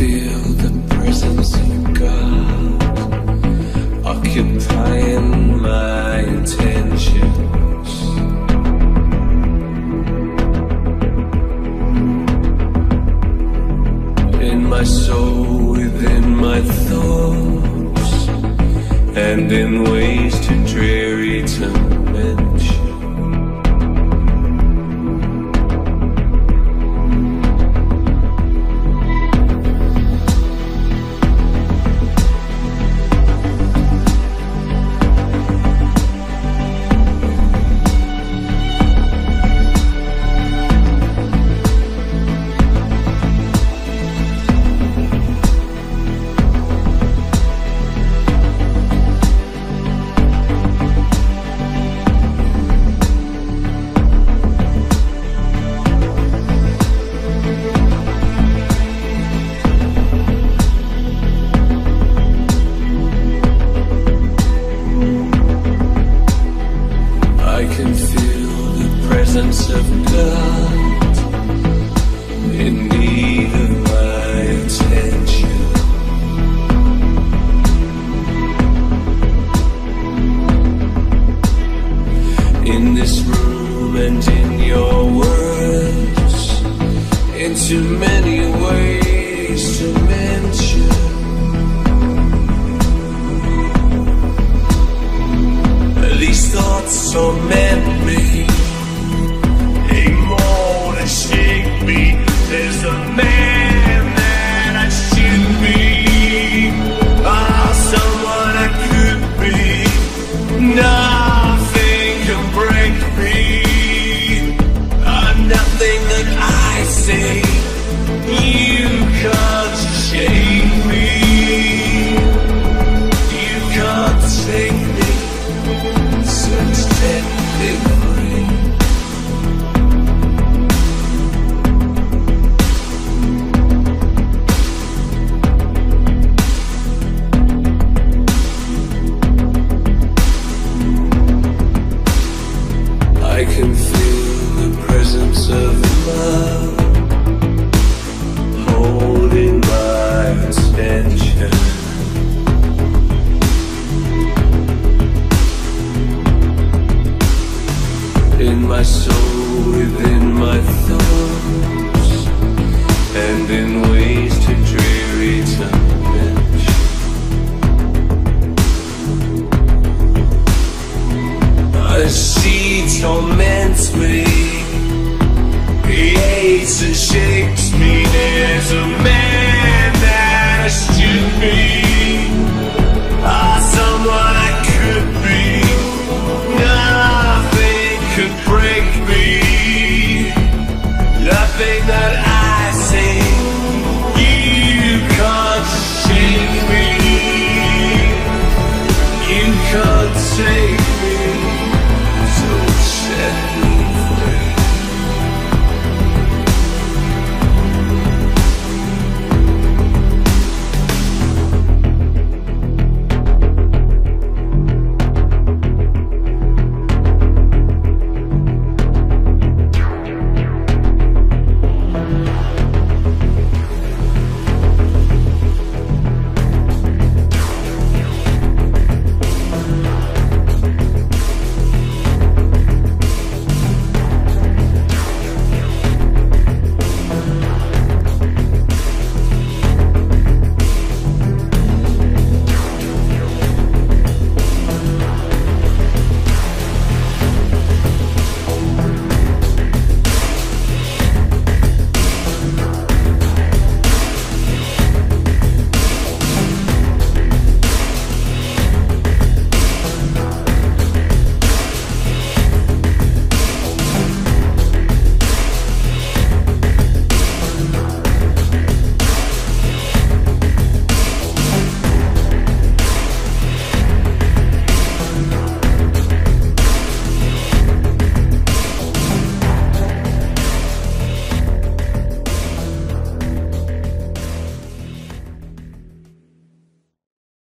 feel the presence of God occupying my. In my soul, within my thoughts, and in ways too dreary torment. In too many ways to mention. These thoughts torment me. He and shakes me. There's a man that I should be, ah, someone I could be. Nothing could break me. Nothing that I say. You can't shake me. You can't take